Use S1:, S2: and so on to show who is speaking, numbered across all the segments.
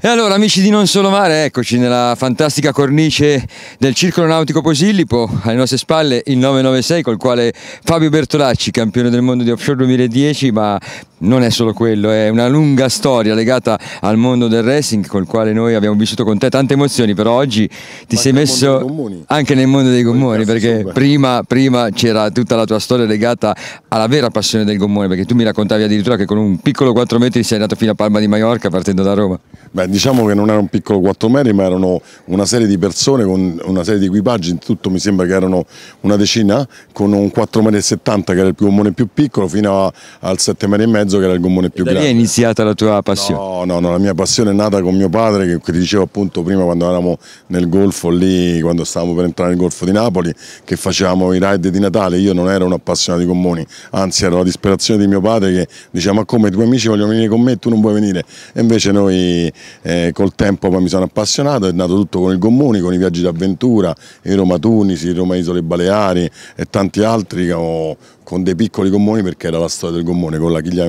S1: E allora amici di Non Solo Mare, eccoci nella fantastica cornice del Circolo Nautico Posillipo, alle nostre spalle il 996 col quale Fabio Bertolacci, campione del mondo di offshore 2010, ma non è solo quello, è una lunga storia legata al mondo del racing col quale noi abbiamo vissuto con te tante emozioni, però oggi ti sei
S2: anche nel
S1: messo anche nel mondo dei gommoni, perché prima, prima c'era tutta la tua storia legata alla vera passione del gommone, perché tu mi raccontavi addirittura che con un piccolo 4 metri sei andato fino a Palma di Maiorca partendo da Roma.
S2: Beh, diciamo che non era un piccolo 4 metri, ma erano una serie di persone con una serie di equipaggi, in tutto mi sembra che erano una decina, con un 4 metri e 70 che era il gommone più piccolo, fino a- al 7 metri e mezzo che era il gommone più
S1: Da lì è
S2: grande.
S1: iniziata la tua passione.
S2: No, no, no, la mia passione è nata con mio padre, che, che ti dicevo appunto prima quando eravamo nel golfo lì, quando stavamo per entrare nel golfo di Napoli, che facevamo i ride di Natale, io non ero un appassionato di gommoni, anzi era la disperazione di mio padre che diceva ma come i tuoi amici vogliono venire con me e tu non vuoi venire? E invece noi eh, col tempo poi mi sono appassionato, è nato tutto con il gommoni, con i viaggi d'avventura, i Roma Tunisi, i Roma Isole Baleari e tanti altri ho- con dei piccoli gommoni perché era la storia del gommone con la chiglia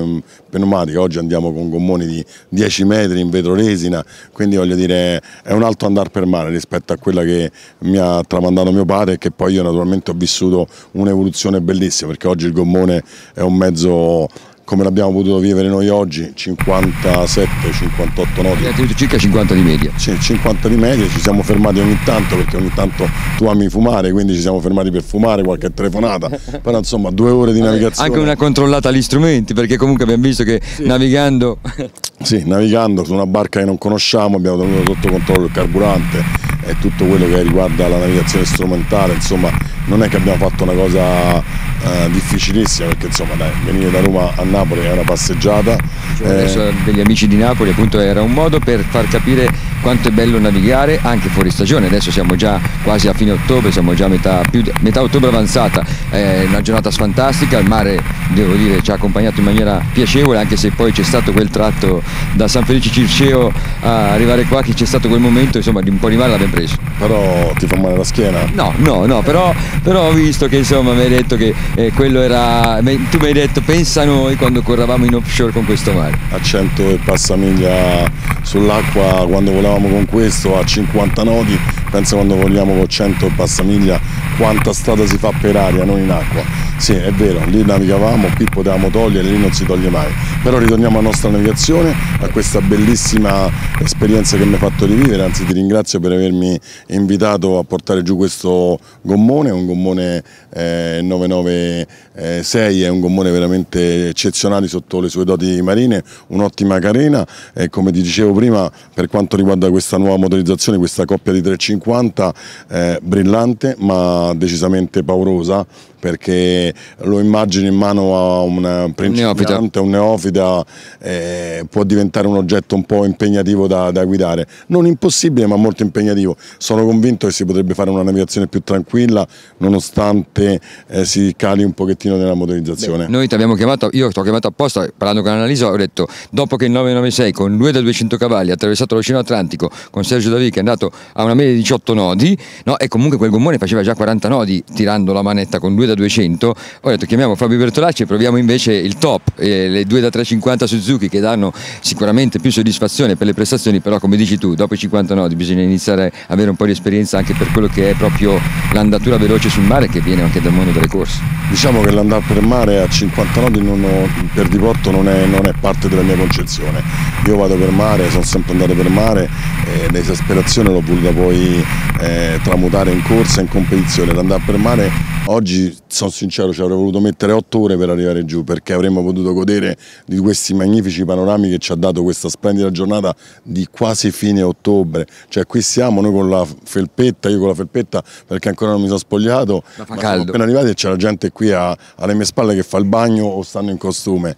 S2: pneumatica. Oggi andiamo con gommoni di 10 metri in vetro resina quindi voglio dire è un altro andare per mare rispetto a quella che mi ha tramandato mio padre e che poi io naturalmente ho vissuto un'evoluzione bellissima perché oggi il gommone è un mezzo come l'abbiamo potuto vivere noi oggi 57-58 nodi
S1: tenuto circa 50 di media.
S2: c'è 50 di media, ci siamo fermati ogni tanto perché ogni tanto tu ami fumare, quindi ci siamo fermati per fumare, qualche telefonata, però insomma due ore di navigazione.
S1: Anche una controllata agli strumenti, perché comunque abbiamo visto che navigando
S2: Sì, navigando su una barca che non conosciamo abbiamo tenuto sotto controllo il carburante e tutto quello che riguarda la navigazione strumentale, insomma non è che abbiamo fatto una cosa eh, difficilissima perché insomma dai, venire da Roma a Napoli è una passeggiata. eh,
S1: adesso degli amici di Napoli appunto era un modo per far capire quanto è bello navigare anche fuori stagione. Adesso siamo già quasi a fine ottobre, siamo già a metà, di- metà ottobre avanzata, è una giornata fantastica, il mare devo dire ci ha accompagnato in maniera piacevole anche se poi c'è stato quel tratto da San Felice Circeo a arrivare qua che c'è stato quel momento insomma di un po' di mare l'abbiamo preso.
S2: però ti fa male la schiena.
S1: No, no, no, però, però ho visto che insomma mi hai detto che eh, quello era. Tu mi hai detto pensa a noi quando corravamo in offshore con questo mare.
S2: a 100 e passa miglia sull'acqua quando volavamo con questo a 50 nodi. Pensa quando vogliamo con 100 e passa miglia quanta strada si fa per aria non in acqua sì è vero lì navigavamo qui potevamo togliere lì non si toglie mai. Però ritorniamo alla nostra navigazione a questa bellissima esperienza che mi hai fatto rivivere. Anzi ti ringrazio per avermi invitato a portare giù questo gommone un gommone eh, 996 è un gommone veramente eccezionale sotto le sue doti marine un'ottima carena. E come ti dicevo prima per quanto riguarda questa nuova motorizzazione questa coppia di 350 eh, brillante ma decisamente paurosa perché lo immagino in mano a un principiante, un neofita, eh, può diventare un oggetto un po' impegnativo da, da guidare, non impossibile ma molto impegnativo. Sono convinto che si potrebbe fare una navigazione più tranquilla nonostante eh, si cali un pochettino nella motorizzazione.
S1: Noi ti abbiamo chiamato, io ti ho chiamato apposta parlando con Annalisa, ho detto dopo che il 996 con 2 da 200 cavalli ha attraversato l'Oceano Atlantico con Sergio Davi che è andato a una media di 18 nodi, no? e comunque quel gommone faceva già 40 nodi tirando la manetta con 2 da 200, ho detto chiamiamo Fabio Bertolacci e proviamo invece il top, eh, le 2 da 350 Suzuki che danno sicuramente più soddisfazione per le prestazioni, però come dici tu, dopo i 50 nodi bisogna iniziare a avere un po' di esperienza anche per quello che è proprio l'andatura veloce sul mare che viene anche dal mondo delle corse.
S2: Diciamo che l'andare per mare a 50 nodi ho- per diporto non è, non è parte della mia concezione. Io vado per mare, sono sempre andato per mare e l'esasperazione l'ho voluta poi eh, tramutare in corsa, in competizione. L'andare per mare oggi, sono sincero, ci avrei voluto mettere 8 ore per arrivare giù perché avremmo potuto godere di questi magnifici panorami che ci ha dato questa splendida giornata di quasi fine ottobre. Cioè qui siamo noi con la felpetta, io con la felpetta perché ancora non mi sono spogliato,
S1: Ma fa
S2: ma
S1: caldo.
S2: siamo appena arrivati e c'è la gente qui a- alle mie spalle che fa il bagno o stanno in costume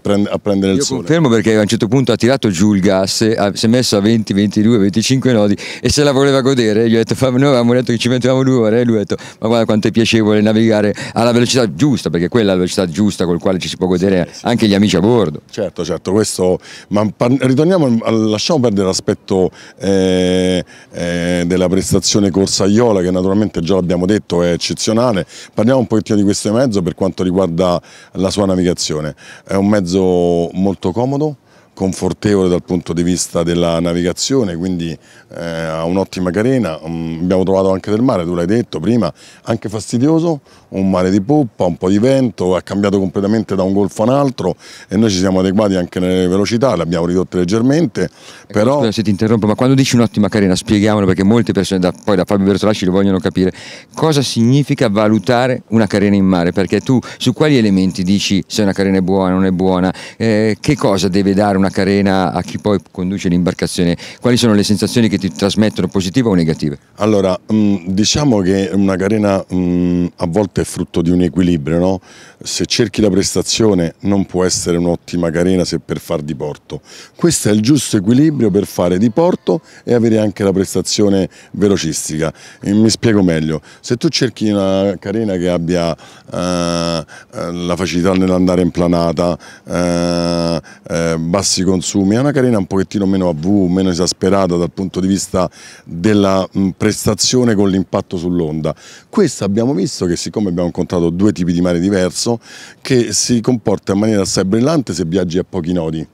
S2: prende- a prendere il
S1: Io
S2: sole.
S1: confermo perché a un certo punto ha tirato giù il gas, si è messo a 20, 22, 25 nodi e se la voleva godere. Gli ho detto, "Fabio, noi avevamo detto che ci mettevamo due ore e lui ha detto, ma guarda quanto è piacevole navigare alla velocità giusta, perché quella è la velocità giusta col quale ci si può godere anche gli amici a bordo.
S2: Certo, certo, questo, ma ritorniamo, lasciamo perdere l'aspetto eh, eh, della prestazione corsaiola che naturalmente già l'abbiamo detto è eccezionale, parliamo un pochettino di questo mezzo per quanto riguarda la sua navigazione, è un mezzo molto comodo, confortevole dal punto di vista della navigazione, quindi eh, ha un'ottima carena, um, abbiamo trovato anche del mare, tu l'hai detto prima, anche fastidioso, un mare di poppa, un po' di vento, ha cambiato completamente da un golfo a un altro e noi ci siamo adeguati anche nelle velocità, le abbiamo ridotte leggermente.
S1: Ecco,
S2: però...
S1: Scusa se ti interrompo, ma quando dici un'ottima carena, spieghiamolo perché molte persone, da, poi da Fabio Bertolacci lo vogliono capire, cosa significa valutare una carena in mare? Perché tu su quali elementi dici se una carena è buona o non è buona? Eh, che cosa deve dare una carena a chi poi conduce l'imbarcazione? Quali sono le sensazioni che ti trasmettono, positive o negative?
S2: Allora, mh, diciamo che una carena mh, a volte è frutto di un equilibrio, no? se cerchi la prestazione non può essere un'ottima carena se per far di porto. Questo è il giusto equilibrio per fare di porto e avere anche la prestazione velocistica. Mi spiego meglio, se tu cerchi una carena che abbia eh, la facilità nell'andare in planata, eh, eh, bassi consumi, è una carena un pochettino meno AV, meno esasperata dal punto di vista della prestazione con l'impatto sull'onda. Questo abbiamo visto che siccome abbiamo incontrato due tipi di mare diverso, che si comporta in maniera assai brillante se viaggi a pochi nodi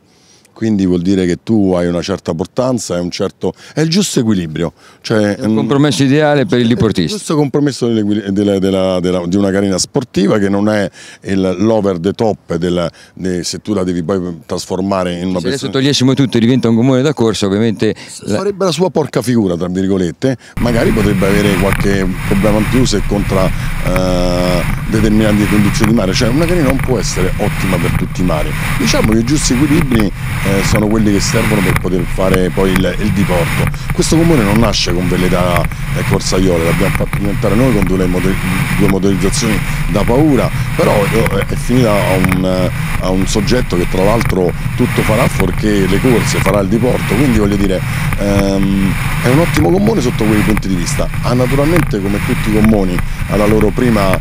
S2: quindi vuol dire che tu hai una certa portanza, è, un certo, è il giusto equilibrio.
S1: Cioè, è un compromesso ideale per il diportista.
S2: È il giusto compromesso della, della, della, di una carena sportiva che non è l'over the top de, se tu la devi poi trasformare in una
S1: se adesso togliessimo tutto e diventa un comune da corsa ovviamente
S2: farebbe la sua porca figura tra virgolette magari potrebbe avere qualche problema in più se contra eh, determinate condizioni di mare cioè una carena non può essere ottima per tutti i mari diciamo che i giusti equilibri eh, sono quelli che servono per poter fare poi il, il diporto. Questo comune non nasce con velleità eh, corsaiole, l'abbiamo fatto diventare noi con due, motor due motorizzazioni da paura, però eh, è finita a un, a un, soggetto che tra l'altro tutto farà fuorché le corse, farà il diporto, quindi voglio dire ehm, è un ottimo comune sotto quei punti di vista. Ha naturalmente come tutti i comuni alla loro prima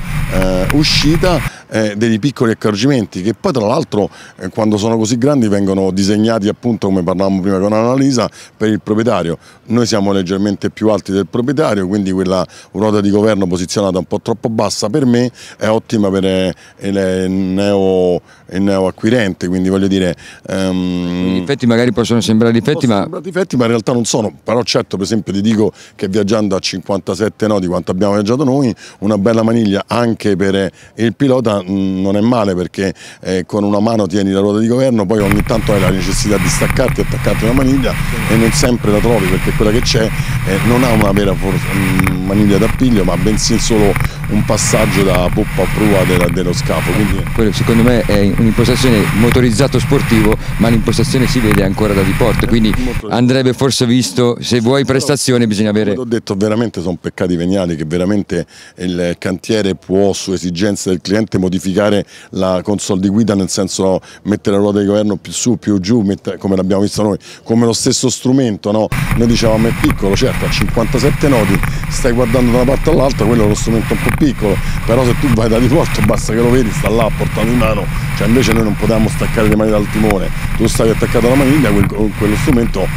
S2: eh, uscita eh, dei piccoli accorgimenti che poi tra l'altro eh, quando sono così grandi vengono disegnati appunto come parlavamo prima con Annalisa per il proprietario. Noi siamo leggermente più alti del proprietario quindi quella ruota di governo posizionata un po' troppo bassa per me è ottima per eh, il neo, il neo acquirente quindi voglio dire...
S1: Um, I difetti magari possono sembrare difetti ma...
S2: Sembrare difetti ma in realtà non sono, però certo per esempio ti dico che viaggiando a 57 nodi quanto abbiamo viaggiato noi una bella maniglia anche per il pilota non è male perché eh, con una mano tieni la ruota di governo, poi ogni tanto hai la necessità di staccarti e attaccarti una maniglia e non sempre la trovi perché quella che c'è eh, non ha una vera maniglia d'appiglio ma bensì solo un passaggio da poppa a prua della, dello scafo. Quindi...
S1: Quello secondo me è un'impostazione motorizzato sportivo ma l'impostazione si vede ancora da diporto, quindi andrebbe forse visto se vuoi prestazione bisogna avere...
S2: Come ho detto veramente sono peccati veniali che veramente il cantiere può su esigenze del cliente modificare la console di guida nel senso mettere la ruota di governo più su, più giù, come l'abbiamo visto noi, come lo stesso strumento, no? noi dicevamo è piccolo, certo a 57 nodi stai guardando da una parte all'altra, quello è lo strumento un po' piccolo, però se tu vai da diporto basta che lo vedi, sta là portato in mano, cioè invece noi non potevamo staccare le mani dal timone, tu stavi attaccato alla maniglia, quello strumento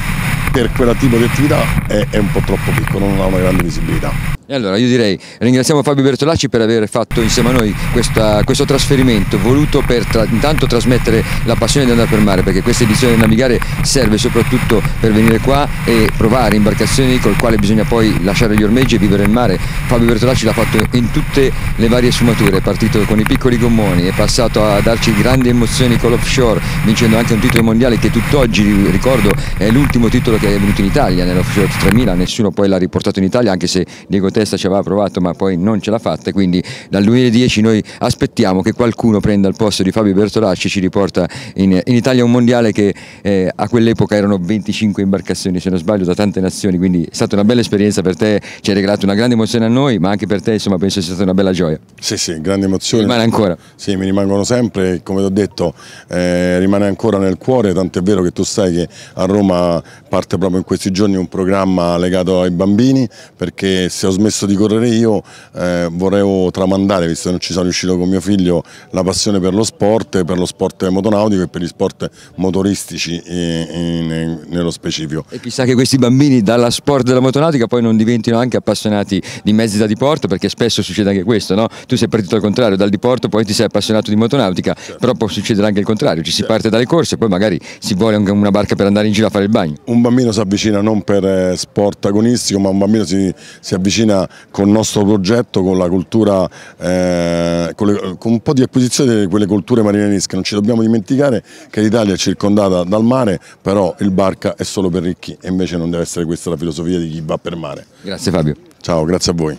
S2: per quel tipo di attività è, è un po' troppo piccolo, non ha una grande visibilità.
S1: E allora io direi ringraziamo Fabio Bertolacci per aver fatto insieme a noi questa, questo trasferimento voluto per tra, intanto trasmettere la passione di andare per mare perché questa edizione del Navigare serve soprattutto per venire qua e provare imbarcazioni col quale bisogna poi lasciare gli ormeggi e vivere il mare. Fabio Bertolacci l'ha fatto in tutte le varie sfumature, è partito con i piccoli gommoni, è passato a darci grandi emozioni con l'offshore vincendo anche un titolo mondiale che tutt'oggi ricordo è l'ultimo titolo che è venuto in Italia nell'offshore 3000, nessuno poi l'ha riportato in Italia anche se Diego Te testa ci aveva provato ma poi non ce l'ha fatta quindi dal 2010 noi aspettiamo che qualcuno prenda il posto di Fabio Bertolacci e ci riporta in, in, Italia un mondiale che eh, a quell'epoca erano 25 imbarcazioni se non sbaglio da tante nazioni quindi è stata una bella esperienza per te ci hai regalato una grande emozione a noi ma anche per te insomma penso sia stata una bella gioia.
S2: Sì sì grande emozione.
S1: Rimane ancora.
S2: Sì mi rimangono sempre come ti ho detto eh, rimane ancora nel cuore tant'è vero che tu sai che a Roma parte parte proprio in questi giorni un programma legato ai bambini perché se ho smesso di correre io eh, vorrei tramandare, visto che non ci sono riuscito con mio figlio, la passione per lo sport, per lo sport motonautico e per gli sport motoristici in, in, nello specifico.
S1: E chissà che questi bambini dalla sport della motonautica poi non diventino anche appassionati di mezzi da diporto perché spesso succede anche questo, no? Tu sei partito al contrario dal diporto, poi ti sei appassionato di motonautica, certo. però può succedere anche il contrario, ci si certo. parte dalle corse, poi magari si vuole anche una barca per andare in giro a fare il bagno.
S2: Un bambino si avvicina non per eh, sport agonistico, ma un bambino si, si avvicina con il nostro progetto, con la cultura, eh, con, le, con, un po' di acquisizione di quelle culture marinesche. Non ci dobbiamo dimenticare che l'Italia è circondata dal mare, però il barca è solo per ricchi e invece non deve essere questa la filosofia di chi va per mare.
S1: Grazie Fabio.
S2: Ciao, grazie a voi.